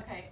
Okay,